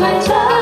my love.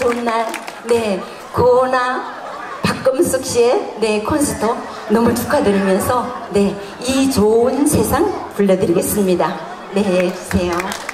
좋은 날, 네, 고나 박금숙 씨의 네 콘서트 너무 축하드리면서 네 이 좋은 세상 불러드리겠습니다. 네, 해주세요.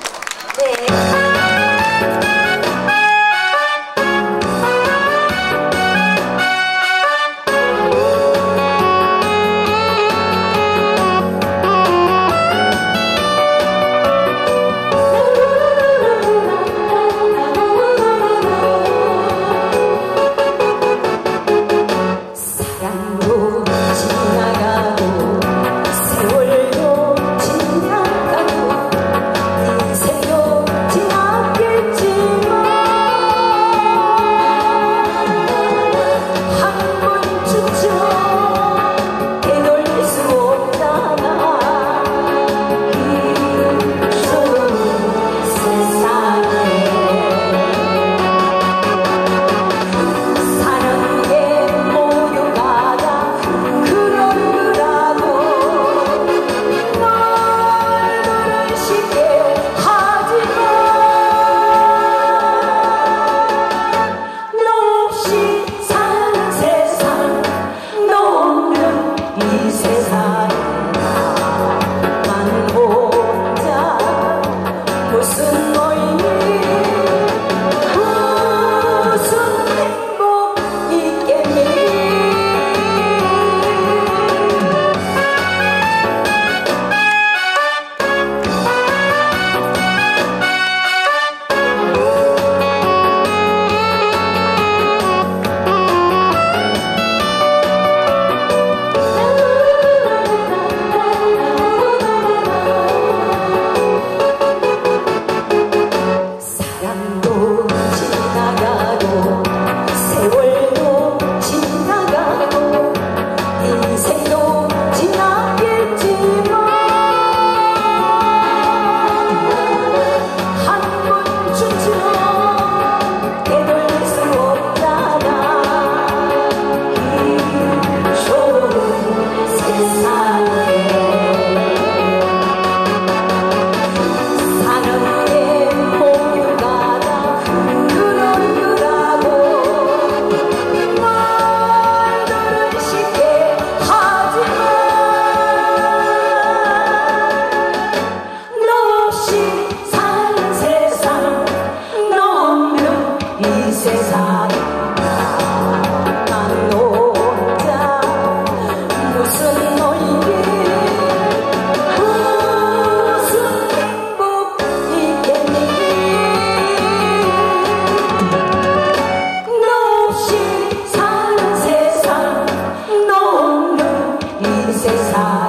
cuando vocês sabem.